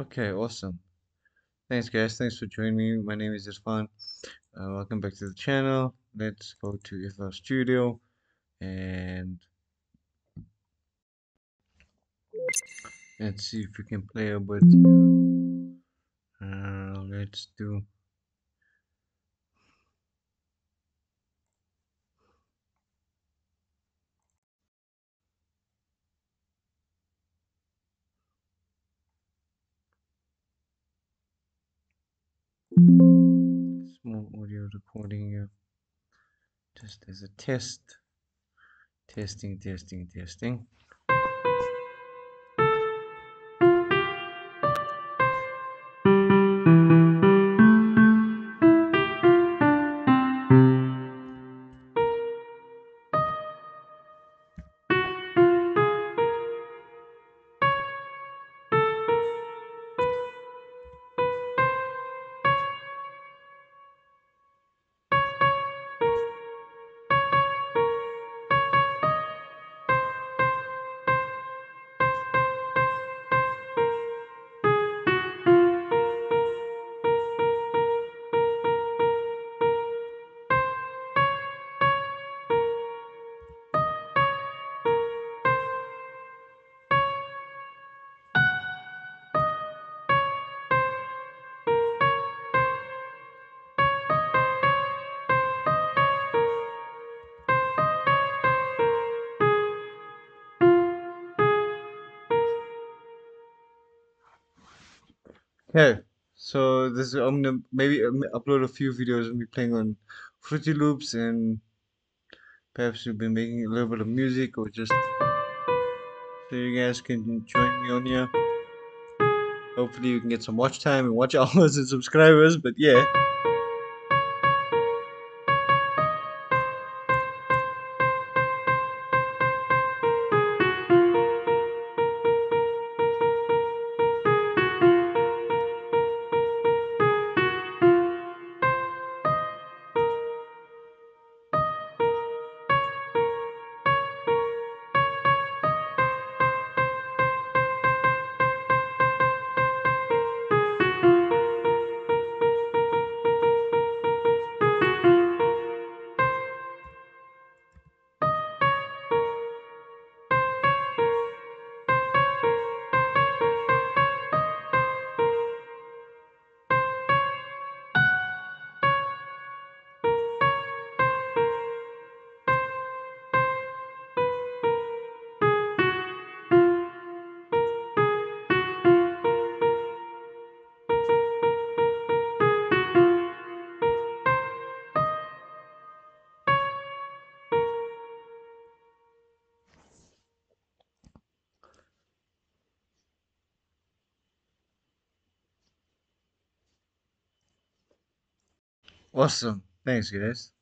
Okay, awesome. Thanks, guys. Thanks for joining me. My name is Irfaan. Uh, welcome back to the channel. Let's go to Irfan Studio and let's see if we can play a bit. Uh, let's do. Small audio recording here. Just as a test. Testing, testing, testing. Okay, so this is, I'm gonna maybe um, upload a few videos and be playing on Fruity Loops and perhaps we'll be making a little bit of music or just so you guys can join me on here. Hopefully you can get some watch time and watch hours and subscribers, but yeah. Awesome. Thanks, guys.